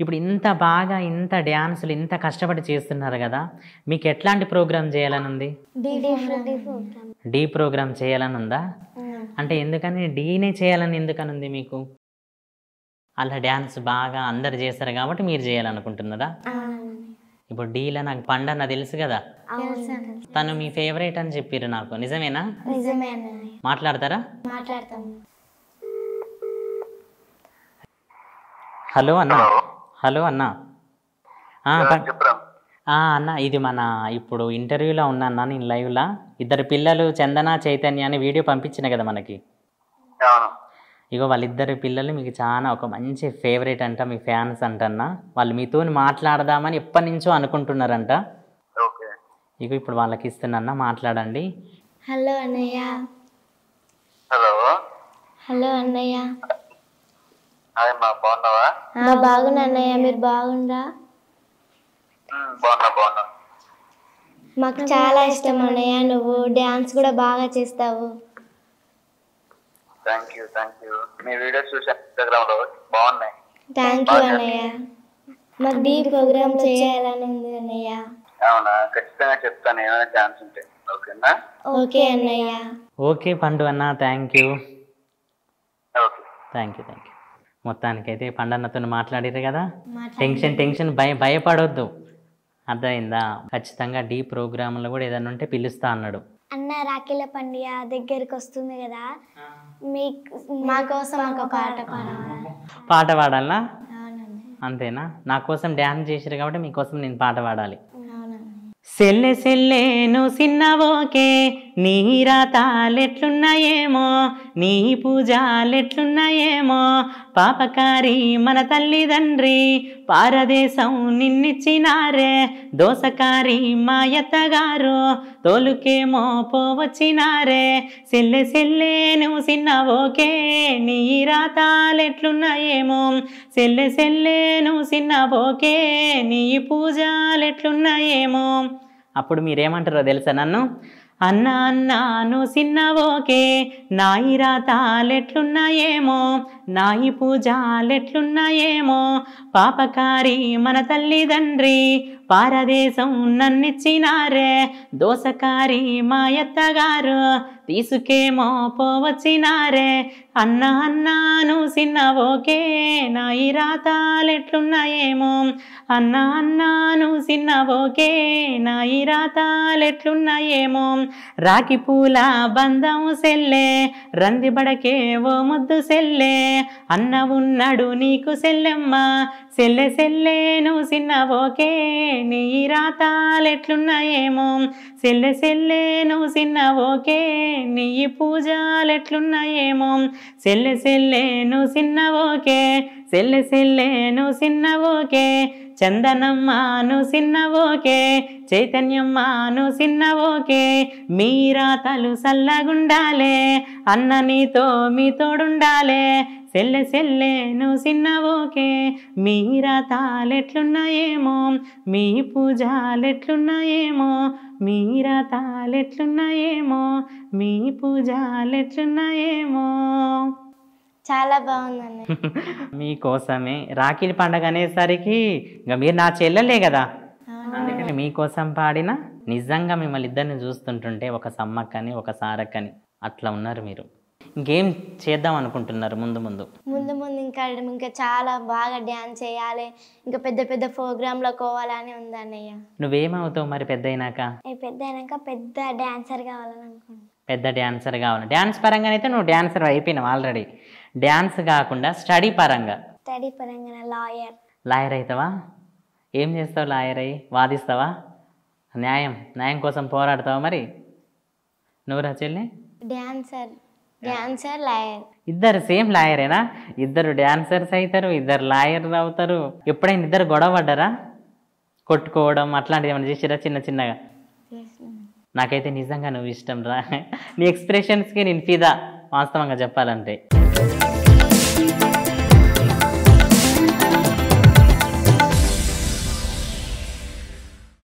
ఇప్పుడు ఇంత బాగా ఇంత డ్యాన్సులు ఇంత కష్టపడి చేస్తున్నారు కదా మీకు ఎట్లాంటి ప్రోగ్రామ్. చేయాలని ఉంది డీ ప్రోగ్రామ్ చేయాలని ఉందా అంటే ఎందుకని డీనే చేయాలని ఎందుకని ఉంది మీకు? అలా డ్యాన్స్ బాగా అందరు చేస్తారు కాబట్టి మీరు చేయాలనుకుంటున్నారా ఇప్పుడు డీలో నాకు పండన్న తెలుసు కదా. తను మీ ఫేవరెట్ అని చెప్పారు నాకు. నిజమేనా? మాట్లాడతారా? మాట్లాడతాం. హలో అన్న. హలో అన్న. అన్న ఇది మన ఇప్పుడు ఇంటర్వ్యూలో ఉన్నా అన్న నేను లైవ్లో? ఇద్దరు పిల్లలు చందన చైతన్య అని వీడియో పంపించిన కదా మనకి? అవును. ఇగో వాళ్ళిద్దరు పిల్లలు మీకు చాలా ఒక మంచి ఫేవరెట్ అంట మీ ఫ్యాన్స్ అంటన్నా వాళ్ళు మీతో మాట్లాడదామని ఎప్పటి నుంచో అనుకుంటున్నారంట. ఓకే. ఇగో ఇప్పుడు వాళ్ళకి ఇస్తున్నా మాట్లాడండి. హలో అన్నయ్య. హలో. హలో అన్నయ్య. మా బాగున్నావా? ఆ, బాగున్నా అన్నయ్య. మీరు బాగుండ్రా? ఉమ్, బాగున్నా బాగున్నా. మాకు చాలా ఇష్టం అన్నయ్య. నువ్వు డ్యాన్స్ కూడా బాగా చేస్తావు. Thank you thank you. Me videos చూసాను ఇన్స్టాగ్రామ్లో బాగున్నాయి థ్యాంక్ యూ అన్నయ్య. మాకు డీ ప్రోగ్రామ్ చేయాలని ఉంది అన్నయ్య. అవునా? ఖచ్చితంగా చెప్తాను ఏమైనా ఛాన్స్ ఉంటే. ఓకేనా? ఓకే అన్నయ్య. ఓకే పండు అన్న thank you okay. Thank you thank you మొత్తానికైతే పండన్నతో మాట్లాడారు కదా? టెన్షన్ టెన్షన్ భయ భయపడొద్దు. అర్థమైందా? ఖచ్చితంగా డీ ప్రోగ్రాంలో కూడా ఏదైనా ఉంటే పిలుస్తా అన్నాడు. అన్న రాఖీల పండుగ దగ్గరికి వస్తుంది కదా మీకు మా కోసం ఒక పాట పాడవాలి పాట పాడాలా? అవునండి. అంతేనా? నా కోసం డ్యాన్స్ చేసారు కాబట్టి మీకోసం నేను పాట పాడాలి. అవునండి. సెల్లె సెల్లెను సిన్నవోకే. నీ రాతాలెట్లున్నాయేమో నీ పూజాలెట్లున్నాయేమో. పాపకారి మన తల్లిదండ్రి పారదేశం నిన్నిచ్చినారే. దోసకారి మాయత్తగారు తోలుకేమో పోవచ్చినారే. సెల్లె సెల్లెను సిన్నవోకే నీ రాతాలెట్లున్నాయేమో సెల్లె సెల్లెను సిన్నవోకే నీ పూజాలెట్లున్నాయేమో. అప్పుడు మీరేమంటారో తెలుసా నన్ను? అన్న అన్నాను సిన్నవోకే. నాయిరా తాలెట్లున్నాయేమో నాయి పూజాలెట్లున్నాయేమో? పాపకారి మన తల్లిదండ్రి పారదేశం నన్నిచ్చినారే. దోసకారి మాయత్తగారు తీసుకేమో పోవచ్చినారే. అన్న అన్నాను సిన్నవోకే నాయి రాతాలెట్లున్నాయేమో? అన్న అన్నాను సిన్నవోకే నాయి రాతాలెట్లున్నాయేమో? రాకి పూల బంధం సెల్లే రందిబడకే ఓ ముద్దు సెల్లే అన్న ఉన్నాడు నీకు సెల్లెమ్మ. సెల్లె సెల్లెను సిన్నవోకే నీ రాతాలెట్లున్నాయేమో. సెల్లె సెల్లెను సిన్నవోకే నీ పూజాలెట్లున్నాయేమో. సెల్లె సెల్లెను సిన్నవోకే సెల్లె సెల్లెను సిన్నవోకే చందనమ్మను సిన్నవోకే చైతన్యమ్మను సిన్నవోకే మీరాతలు సల్లగుండాలే అన్న నీతో మీ తోడుండాలే సెల్లె సెల్లెను సిన్నవోకే మీరాతాలెట్లున్నాయేమో మీ పూజాలెట్లున్నాయేమో మీరాతాలెట్లున్నాయేమో మీ పూజాలెట్లున్నాయేమో. చాలా బాగుందండి. మీకోసమే. రాఖీల పండగ అనేసరికి ఇంకా మీరు నా చెల్లెలే కదా. అందుకని మీకోసం పాడిన నిజంగా మిమ్మల్ని ఇద్దరిని చూస్తుంటుంటే ఒక సమ్మక్కని ఒక సారక్కని అట్లా ఉన్నారు మీరు. ఇంకేం చేద్దాం అనుకుంటున్నారు ముందు ముందు? ముందు ముందు ఇంకా ఇంకా చాలా బాగా డ్యాన్స్ చేయాలి. ఇంకా పెద్ద పెద్ద ప్రోగ్రాంలో పోవాలని ఉంది అన్నయ్య నువ్వేమవుతావు మరి పెద్ద అయినాక పెద్ద అయినాక పెద్ద డాన్సర్ కావాలని అనుకుంటున్నాను పెద్ద డ్యాన్సర్ కావాలి. డ్యాన్స్ పరంగా అయితే నువ్వు డ్యాన్సర్ అయిపోయినావు ఆల్రెడీ. డ్యాన్స్ కాకుండా స్టడీ పరంగా. స్టడీ పరంగా లాయర్. లాయర్ అవుతావా ఏం చేస్తావు లాయర్ అయ్యి? వాదిస్తావా? న్యాయం న్యాయం కోసం పోరాడతావా మరి? నువ్వురా చెల్లి. Dancer dancer lawyer. ఇద్దరు సేమ్ లాయరేనా? ఇద్దరు డాన్సర్స్ అవుతారు ఇద్దరు లాయర్లు అవుతారు. ఎప్పుడైనా ఇద్దరు గొడవ పడ్డారా? కొట్టుకోవడం అట్లాంటివి ఏమైనా చేసిరా చిన్న చిన్నగా? నాకైతే నిజంగా నువ్వు ఇష్టం రా. నీ ఎక్స్ప్రెషన్స్కి నేను ఫిదా వాస్తవంగా చెప్పాలంటే. Thank you.